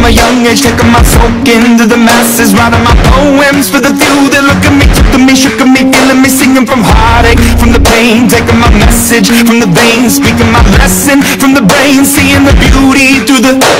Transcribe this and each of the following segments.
from a young age, taking my soak into the masses, writing my poems for the few that look at me, took to me, shook me, feeling me, singing from heartache, from the pain, taking my message from the veins, speaking my lesson from the brain, seeing the beauty through the.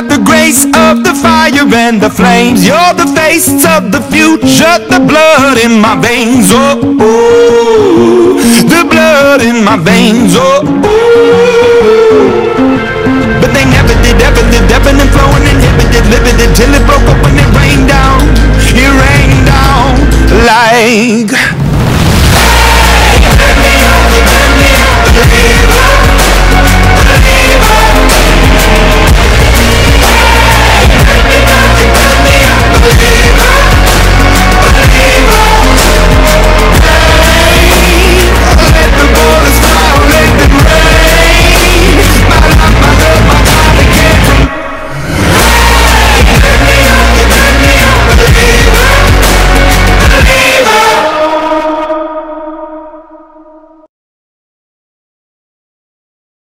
The grace of the fire and the flames. You're the face of the future, the blood in my veins. Oh, oh the blood in my veins. Oh, oh.